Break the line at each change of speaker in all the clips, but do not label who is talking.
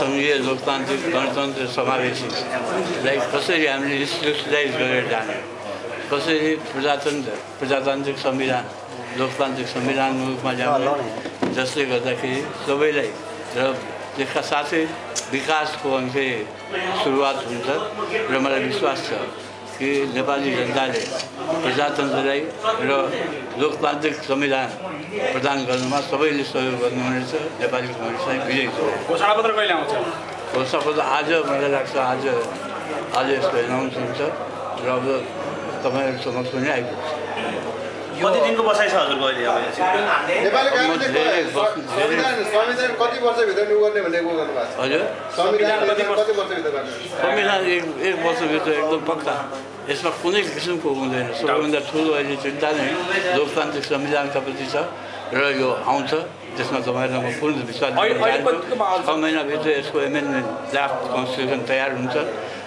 सङ्घीय लोकतान्त्रिक गणतन्त्र समावेशीलाई कसरी हामीले इन्स्टिट्युसनलाइज गरेर जाने कसरी प्रजातन्त्र प्रजातान्त्रिक संविधान लोकतान्त्रिक संविधानको रूपमा ल्याउने जसले गर्दाखेरि सबैलाई र त्यसका साथै विकासको अंशे सुरुवात हुन्छ र मलाई विश्वास छ कि नेपाली जनताले प्रजातन्त्रलाई र लोकतान्त्रिक संविधान प्रदान गर्नुमा सबैले सहयोग गर्नुहुनेछ नेपाली कङ्ग्रेसलाई विजय छ।
घोषणापत्र कहिले आउँछ?
घोषणापत्र आज मलाई लाग्छ आज आज यसको एनाउन्स हुन्छ र अब तपाईँहरू समक्ष पनि आइपुग्छ।
कति दिनको बसाइ छ हजुरको अहिले
संविधान
एक वर्षभित्र एकदम पक्का। यसमा कुनै किसिमको हुँदैन सबैभन्दा ठुलो अहिले चिन्ता नै लोकतान्त्रिक संविधानका प्रति छ र यो आउँछ त्यसमा तपाईँहरूलाई म पूर्ण विश्वास
छ?
महिनाभित्र यसको एमेन्डमेन्ट ड्राफ्ट कन्स्टिट्युसन तयार हुन्छ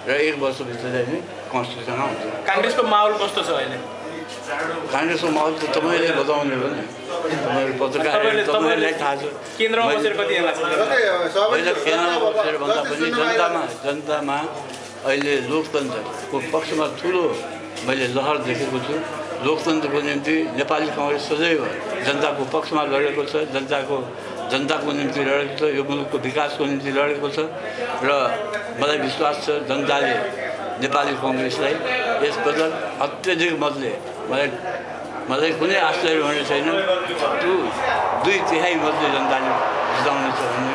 र एक वर्षभित्र चाहिँ नि कन्स्टिट्युसन आउँछ
काङ्ग्रेसको माहौल कस्तो छ अहिले
काङ्ग्रेसको माहौल त तपाईँले बताउनु हो नि तपाईँहरू पत्रकारहरू
तपाईँले-
तपाईँहरूलाई थाहा छ
केन्द्रमा बसेर कति हेर्ला
जस्तै सबै
होइन केन्द्रमा बसेर भन्दा पनि जनतामा जनतामा अहिले लोकतन्त्रको पक्षमा ठुलो मैले लहर देखेको छु लोकतन्त्रको निम्ति नेपाली कङ्ग्रेस सदैव जनताको पक्षमा लडेको छ जनताको जनताको निम्ति लडेको छ यो मुलुकको विकासको निम्ति लडेको छ र मलाई विश्वास छ जनताले नेपाली कङ्ग्रेसलाई यसपटक अत्याधिक मतले मलाई मलाई कुनै आश्चर्य हुने छैन टु दुई तिहाई मतले जनताले जिताउनेछ भन्ने